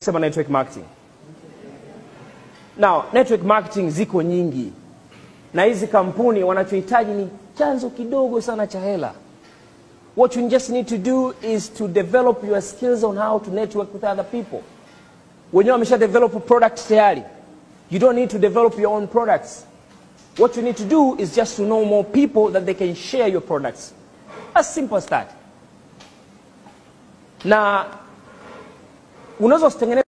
sema network marketing. Now, network marketing ziko nyingi, na hizi kampuni wanachohitaji ni chanzo kidogo sana cha hela. What you just need to do is to develop your skills on how to network with other people. Wenyewe wamesha develop a product tayari. You don't need to develop your own products. What you need to do is just to know more people that they can share your products. As simple as that. Na uno sostiene